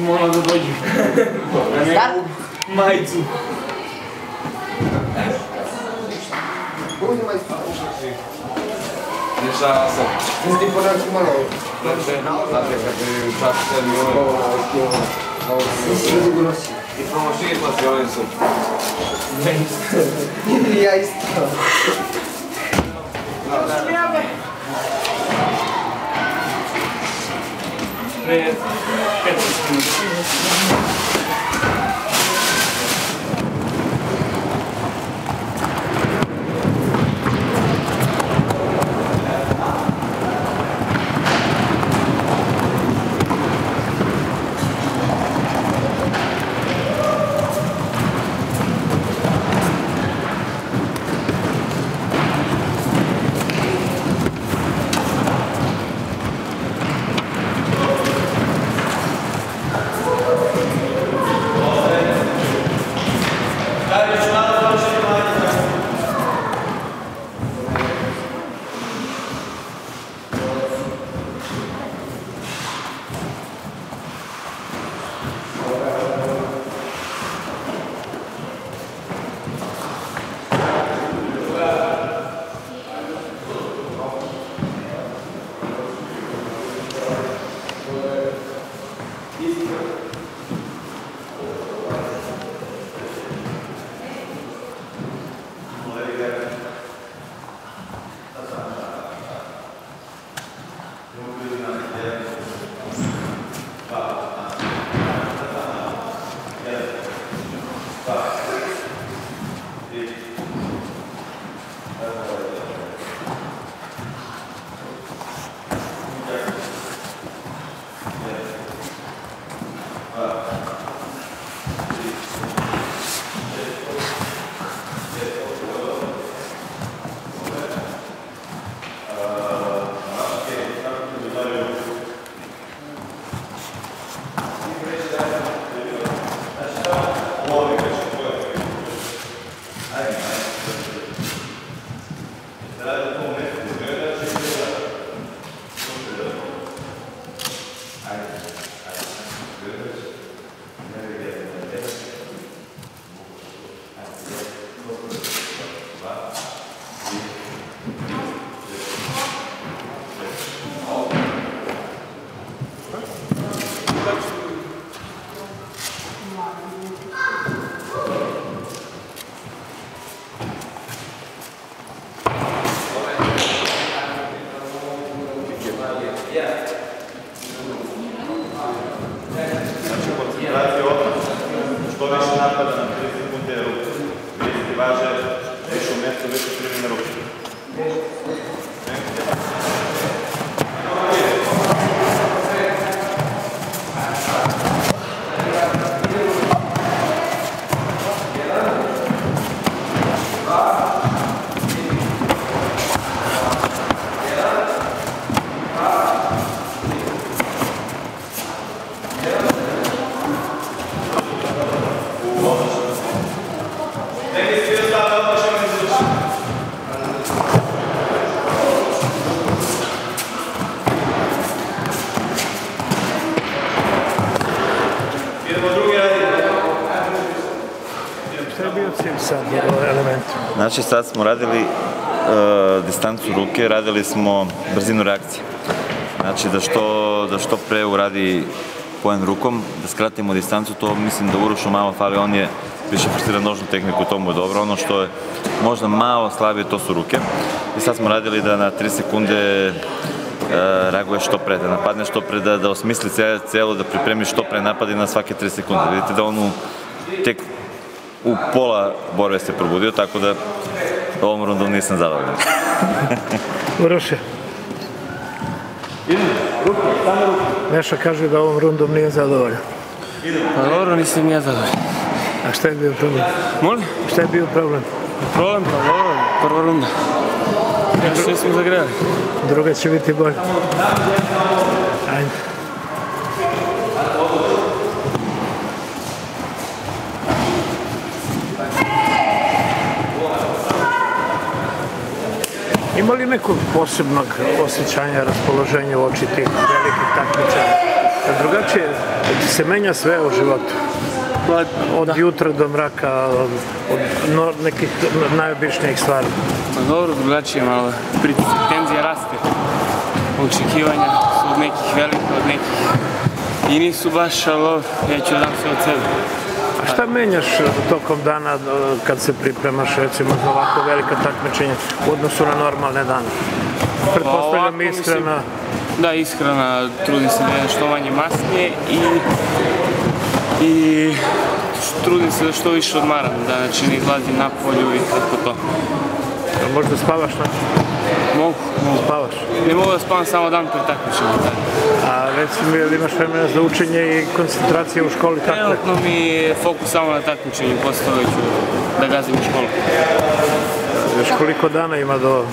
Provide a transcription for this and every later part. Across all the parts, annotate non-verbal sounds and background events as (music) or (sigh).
kimono da dođu. Na njegovu majicu. Dešava se. Ti podaci malo. Znači, znate kad je čas sebi ovaj, Sve dugo nosim. i promoširla si ovim su. Ovom elementu? Znači sad smo radili e, distancu ruke, radili smo brzinu reakcije. Znači da što, da što pre uradi poen rukom, da skratimo distancu, to mislim da Urošu malo fali, on je više forsira nožnu tehniku, to mu je dobro. Ono što je možda malo slabije, to su ruke. I sad smo radili da na 3 sekunde e, reaguje što pre, da napadne što pre, da, da osmisli celo, da pripremi što pre napad i na svake 3 sekunde. Vidite da on u, tek u pola borbe se probudio, tako da ovom rundom nisam zadovoljan. (laughs) Uroše. Neša kaže da ovom rundom nije zadovoljan. Pa dobro, nisam ja zadovoljan. A šta je bio problem? Molim? Šta je bio problem? Problem, pa dobro, prva runda. Sve smo zagrali. Druga će biti bolja. Ajde. Ima li nekog posebnog osjećanja, raspoloženja u oči tih velikih takmičara? Drugačije se menja sve u životu. Pa, Od jutra do mraka, od, od no- nekih najobičnijih stvari. pa dobro, drugačije malo. Pritisak, tenzija raste. Očekivanja su od nekih velike, od nekih i nisu baš, ali ja ću dam sve od sebe. A šta menjaš tokom dana do- kad se pripremaš recimo za ovako velika takmičenja u odnosu na normalne dane? Pa Pretpostavljam mislim, iskrena, Da, ishrana, trudim se da jedem što manje masnije i, i trudim se da što više odmaram, da znači ne izlazim na polju i tako to. a možda spavaš na Mogu, mogu. spavaš. Ne mogu da spavam samo dan pred takmičenjem. A recimo jel imaš vremena za učenje i koncentracije u školi kako je? Trenutno mi je fokus samo na takmičenju, posle toga ću da gazim u školu. Još koliko dana ima do...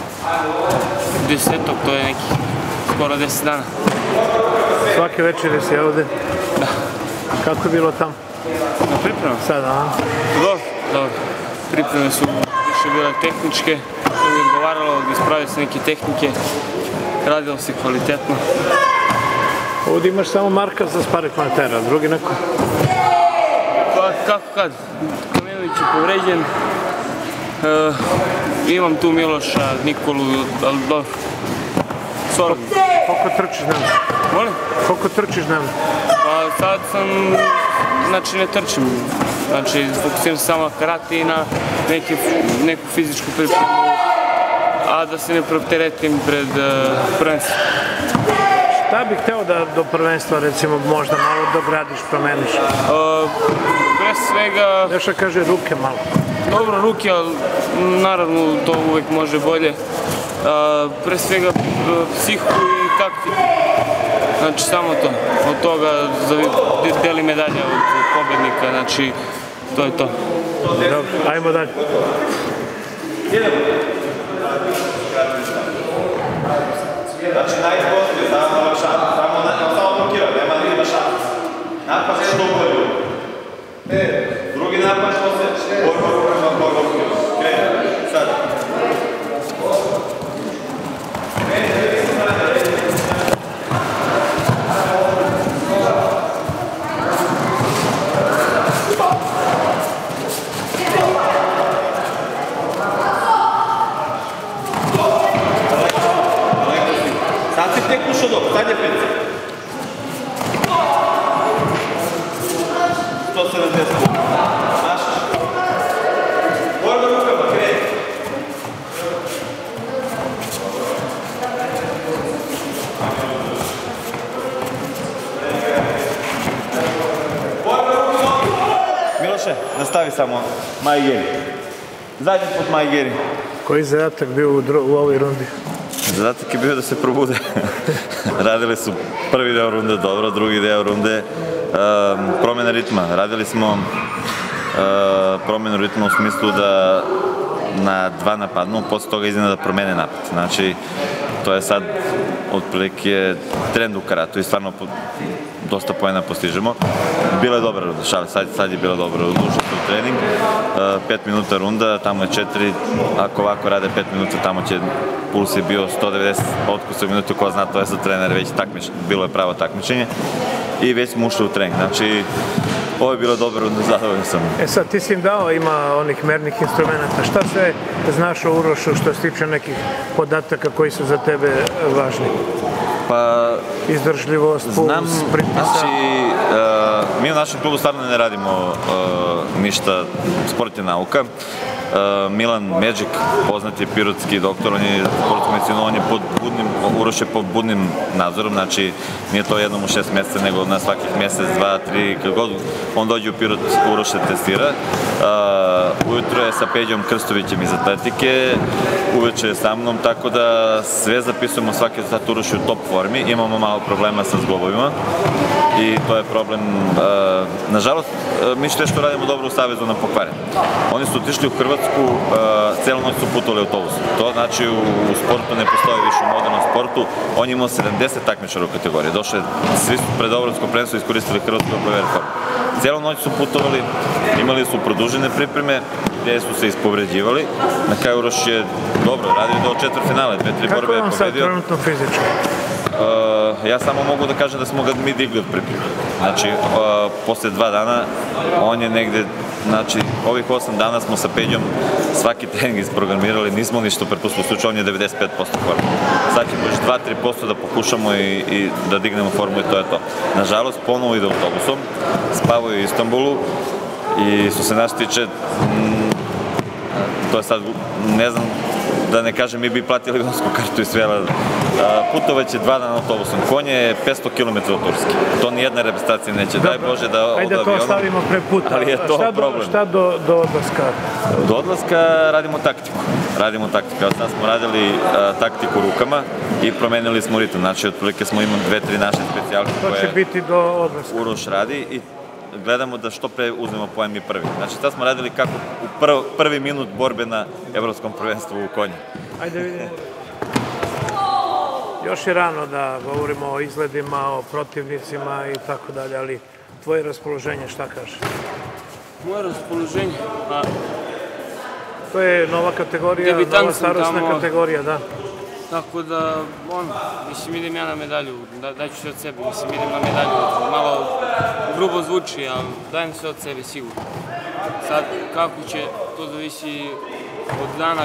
Desetog, to je neki skoro deset dana. Svake večeri si ovde? Da. Kako je bilo tamo? Na priprema? Sad, a? Dobro, dobro. Pripreme su više bile tehničke, što mi odgovaralo, ispravio se neke tehnike, radilo se kvalitetno. Ovdje imaš samo Marka za sparik matera, drugi neko? Pa kako kad, Kamenović je povređen, e, imam tu Miloša, Nikolu, ali dobro. Koliko trčiš dnevno? Molim? Koliko trčiš dnevno? Sad sam, znači ne trčim, znači fokusiram se samo na karate i na neke, neku fizičku pripremu, a da se ne propteretim pred uh, prvenstvo. Šta bih hteo da do prvenstva recimo možda malo dogradiš, promeniš? Uh, pre svega, Neša kaže ruke malo. dobro ruke, ali naravno to uvek može bolje. Uh, pre svega psihu i taktiku. Znači samo to. Od toga deli medalja od pobednika, znači to je to. Dobro, ajmo dalje. Znači najposlije, samo na šan, samo na samo blokira, nema nema šan. Napad što bolje. Drugi napad posle, borba prema borba ušao sad je pet. 170 Znaš? Borba rukama, kreni. Miloše, nastavi samo Majgeri. Zadnji put Majgeri. Koji zadatak bio u, u ovoj rundi? Задаток е био да се пробуде. Радиле су први дел рунде добро, други дел рунде промена ритма. Радили смо промена ритма у смислу да на два нападну, после тога изнена да промене напад. Значи, тоа е сад отприлики тренду карато и стварно по, доста поена постижемо. Било е добро, шал, сад, сад е било добро, душото тренинг, 5 минута рунда, таму е 4, ако вако раде 5 минута, таму ќе пулс е био 190 откуса минути, кој знае тоа е за тренер, веќе такмич, било е право такмичење и веќе сме ушли у тренинг. Значи, ovo je bilo runda, zadovoljan sam. E sad, ti si im dao, ima onih mernih instrumenta. Šta sve znaš o Urošu što se tiče nekih podataka koji su za tebe važni? Pa Izdržljivost, puls, Znam, pritisak. znači, uh, mi u našem klubu stvarno ne radimo uh, ništa, sport je nauka. Uh, Milan Međik, poznati pirotski doktor, on je sportski medicinu, on je pod budnim, Uroš je pod budnim nadzorom, znači nije to jednom u šest mjeseca, nego na svakih mjesec, dva, tri, kad god on dođe u Pirot, Uroš se testira. Uh, ujutro je sa Peđom Krstovićem iz atletike, uveče je sa mnom, tako da sve zapisujemo svaki sat Uroš je u top formi, imamo malo problema sa zglobovima i to je problem. Uh, nažalost, uh, mi što što radimo dobro u Savezu na pokvare. Oni su otišli u Hrvatsku, uh, celu noć su putovali autobusom. To znači u, u sportu ne postoji više u modernom sportu. On je imao 70 takmičara u kategoriji. Došli, svi su pred Evropsko prvenstvo iskoristili Hrvatsku PVR formu. Cijelu noć su putovali, imali su produžene pripreme, gdje su se ispovređivali. Na kraju Uroš je dobro radio do četvrtfinale, dve, tri Kako borbe je je on sad pobedio. trenutno fizički? Ja samo mogu da kažem da smo ga mi digli od pripreme. Znači, uh, posle dva dana, on je negde, znači, ovih osam dana smo sa Peđom svaki trening isprogramirali, nismo ništa prepustili, u slučaju on je 95% forma. Ćemo još 2-3% da pokušamo i, i da dignemo formu i to je to. Nažalost, ponovo ide autobusom, spavao je u Istanbulu i što se nas tiče, mm, to je sad, ne znam, da ne kažem, mi bi platili (laughs) gonsku kartu i sve, ali putovaće dva dana autobusom. Konje je 500 km od Turske. To ni jedna reprezentacija neće. Daj Bože da od Ajde to ostavimo pre puta. Ali je to šta do, problem. Šta do, do odlaska? Do odlaska radimo taktiku. Radimo taktiku. Evo sad smo radili a, taktiku rukama i promenili smo ritam. Znači, otprilike smo imali dve, tri naše specijalke To će koje biti do odlaska. Uroš radi i gledamo da što pre uzmemo poen mi prvi. Znači, sad smo radili kako u prv, prvi minut borbe na evropskom prvenstvu u konju. Ajde vidimo. Još je rano da govorimo o izgledima, o protivnicima i tako dalje, ali tvoje raspoloženje šta kaže? Moje raspoloženje, pa To je nova kategorija, nova starostna tamo. kategorija, da. Tako da, ono, mislim, idem ja na medalju, da, daću sve od sebe, mislim, idem na medalju, malo grubo zvuči, ali dajem sve od sebe sigurno. Sad, kako će, to zavisi od dana,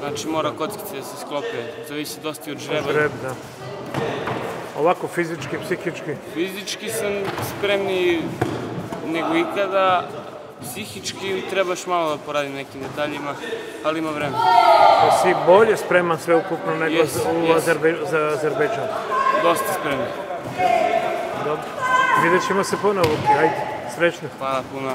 znači mora kockice da se sklope, zavisi dosta i od žreba. Žreb, da. Ovako fizički, psihički. Fizički sam spremniji nego ikada, psihički trebaš malo da poradim nekim detaljima, ali ima vremena. Si bolje spreman sve ukupno nego za- u jes. Azerbe, za Azerbejdžan. Dosta spremni. Dobro. Vidjet ćemo se ponovo, ajde, srećno. Hvala puno.